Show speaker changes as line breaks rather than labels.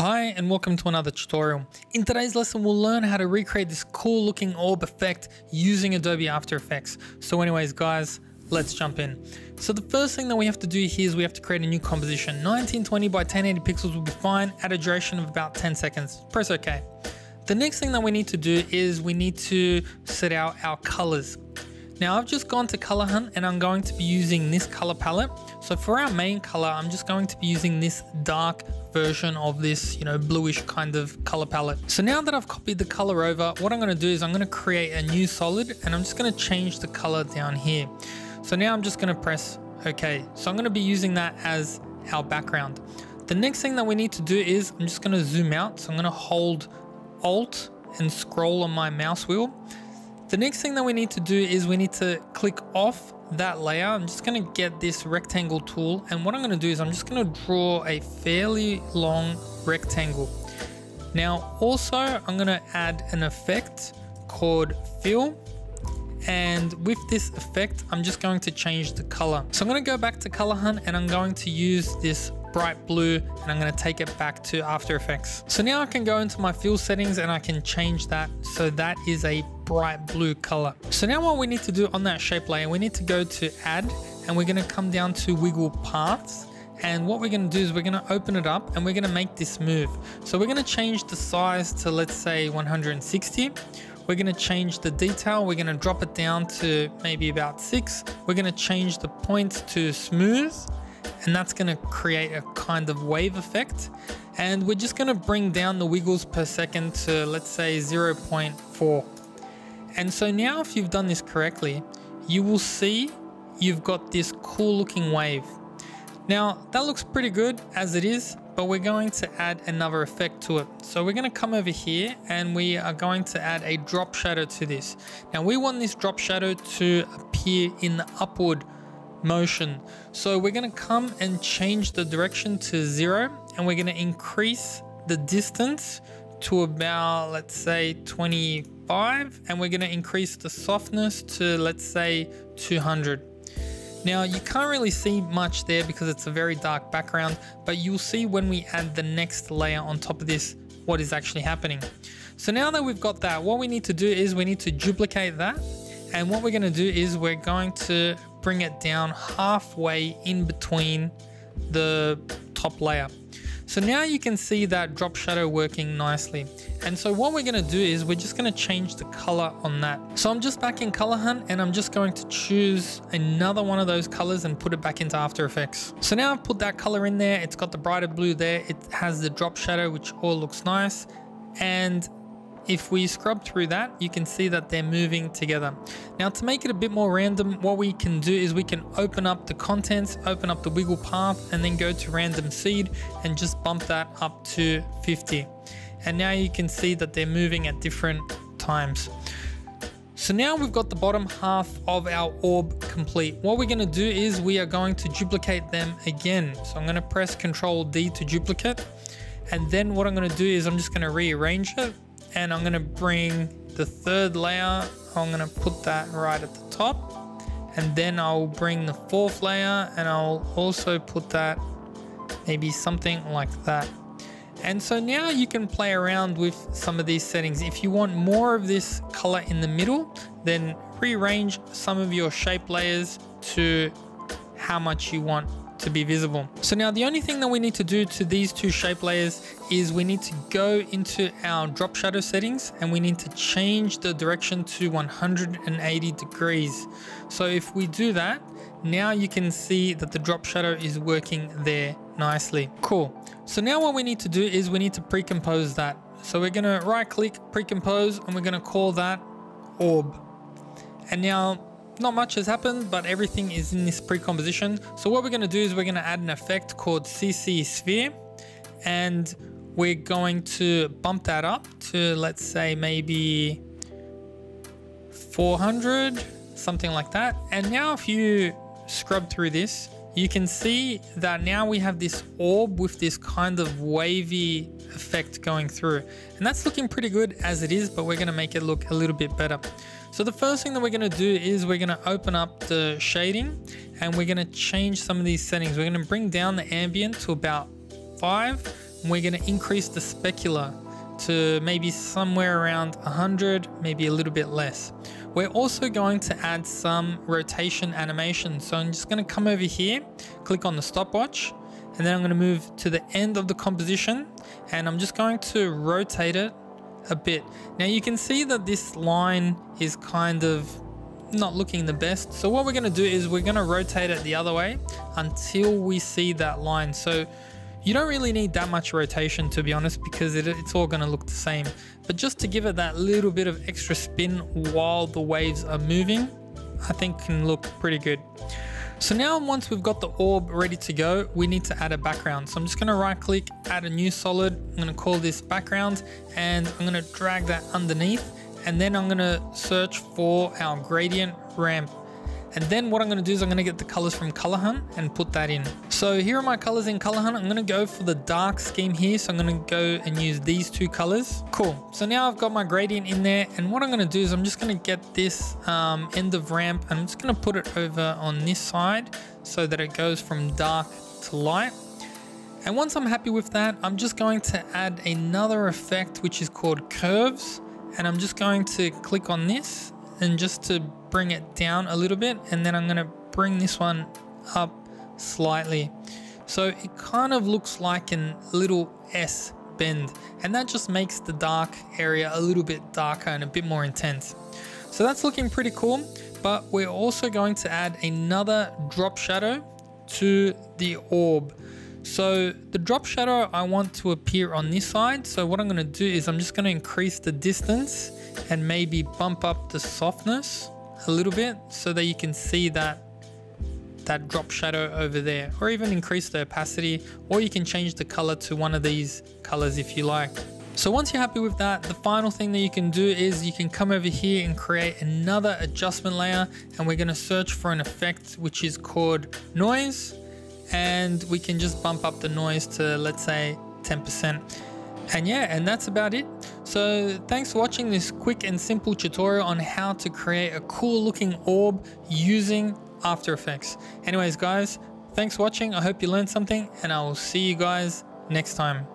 Hi and welcome to another tutorial. In today's lesson we'll learn how to recreate this cool looking orb effect using Adobe After Effects. So anyways guys, let's jump in. So the first thing that we have to do here is we have to create a new composition. 1920 by 1080 pixels will be fine at a duration of about 10 seconds. Press OK. The next thing that we need to do is we need to set out our colors. Now I've just gone to color hunt and I'm going to be using this color palette. So for our main color, I'm just going to be using this dark version of this, you know, bluish kind of color palette. So now that I've copied the color over, what I'm going to do is I'm going to create a new solid and I'm just going to change the color down here. So now I'm just going to press OK. So I'm going to be using that as our background. The next thing that we need to do is I'm just going to zoom out. So I'm going to hold Alt and scroll on my mouse wheel. The next thing that we need to do is we need to click off that layer. I'm just going to get this rectangle tool and what I'm going to do is I'm just going to draw a fairly long rectangle. Now also I'm going to add an effect called fill and with this effect I'm just going to change the color. So I'm going to go back to color hunt and I'm going to use this bright blue and I'm going to take it back to After Effects. So now I can go into my fill settings and I can change that so that is a bright blue color. So now what we need to do on that shape layer, we need to go to add and we're going to come down to wiggle paths and what we're going to do is we're going to open it up and we're going to make this move. So we're going to change the size to let's say 160. We're going to change the detail. We're going to drop it down to maybe about six. We're going to change the points to smooth and that's going to create a kind of wave effect. And we're just going to bring down the wiggles per second to let's say 0.4. And so now if you've done this correctly, you will see you've got this cool looking wave. Now that looks pretty good as it is, but we're going to add another effect to it. So we're going to come over here and we are going to add a drop shadow to this. Now we want this drop shadow to appear in the upward motion. So we're going to come and change the direction to zero and we're going to increase the distance to about, let's say 25 and we're going to increase the softness to let's say 200. Now you can't really see much there because it's a very dark background, but you'll see when we add the next layer on top of this, what is actually happening. So now that we've got that, what we need to do is we need to duplicate that. And what we're going to do is we're going to bring it down halfway in between the top layer. So now you can see that drop shadow working nicely. And so what we're gonna do is we're just gonna change the color on that. So I'm just back in color hunt and I'm just going to choose another one of those colors and put it back into After Effects. So now I've put that color in there. It's got the brighter blue there. It has the drop shadow, which all looks nice. And if we scrub through that, you can see that they're moving together. Now to make it a bit more random, what we can do is we can open up the contents, open up the wiggle path, and then go to random seed and just bump that up to 50. And now you can see that they're moving at different times. So now we've got the bottom half of our orb complete. What we're going to do is we are going to duplicate them again. So I'm going to press Control D to duplicate. And then what I'm going to do is I'm just going to rearrange it and I'm gonna bring the third layer. I'm gonna put that right at the top. And then I'll bring the fourth layer and I'll also put that maybe something like that. And so now you can play around with some of these settings. If you want more of this color in the middle then rearrange some of your shape layers to how much you want to be visible. So now the only thing that we need to do to these two shape layers is we need to go into our drop shadow settings and we need to change the direction to 180 degrees. So if we do that, now you can see that the drop shadow is working there nicely. Cool. So now what we need to do is we need to pre-compose that. So we're gonna right click, pre-compose, and we're gonna call that orb. And now not much has happened, but everything is in this pre-composition. So what we're going to do is we're going to add an effect called CC Sphere and we're going to bump that up to let's say maybe 400, something like that. And now if you scrub through this, you can see that now we have this orb with this kind of wavy effect going through. And that's looking pretty good as it is, but we're gonna make it look a little bit better. So the first thing that we're gonna do is we're gonna open up the shading and we're gonna change some of these settings. We're gonna bring down the ambient to about five. And we're going to increase the specular to maybe somewhere around 100, maybe a little bit less. We're also going to add some rotation animation. So I'm just going to come over here, click on the stopwatch, and then I'm going to move to the end of the composition and I'm just going to rotate it a bit. Now you can see that this line is kind of not looking the best. So what we're going to do is we're going to rotate it the other way until we see that line. So you don't really need that much rotation to be honest because it, it's all going to look the same. But just to give it that little bit of extra spin while the waves are moving, I think can look pretty good. So now once we've got the orb ready to go, we need to add a background. So I'm just gonna right click, add a new solid. I'm gonna call this background and I'm gonna drag that underneath and then I'm gonna search for our gradient ramp and then what I'm going to do is I'm going to get the colors from Color Hunt and put that in. So here are my colors in Color Hunt. I'm going to go for the dark scheme here. So I'm going to go and use these two colors. Cool. So now I've got my gradient in there. And what I'm going to do is I'm just going to get this um, end of ramp. And I'm just going to put it over on this side so that it goes from dark to light. And once I'm happy with that, I'm just going to add another effect, which is called curves. And I'm just going to click on this and just to bring it down a little bit and then I'm going to bring this one up slightly. So it kind of looks like a little S bend and that just makes the dark area a little bit darker and a bit more intense. So that's looking pretty cool, but we're also going to add another drop shadow to the orb. So the drop shadow I want to appear on this side. So what I'm going to do is I'm just going to increase the distance and maybe bump up the softness a little bit so that you can see that that drop shadow over there or even increase the opacity or you can change the color to one of these colors if you like. So once you're happy with that, the final thing that you can do is you can come over here and create another adjustment layer and we're gonna search for an effect which is called noise and we can just bump up the noise to let's say 10%. And yeah, and that's about it. So thanks for watching this quick and simple tutorial on how to create a cool looking orb using After Effects. Anyways guys, thanks for watching. I hope you learned something and I will see you guys next time.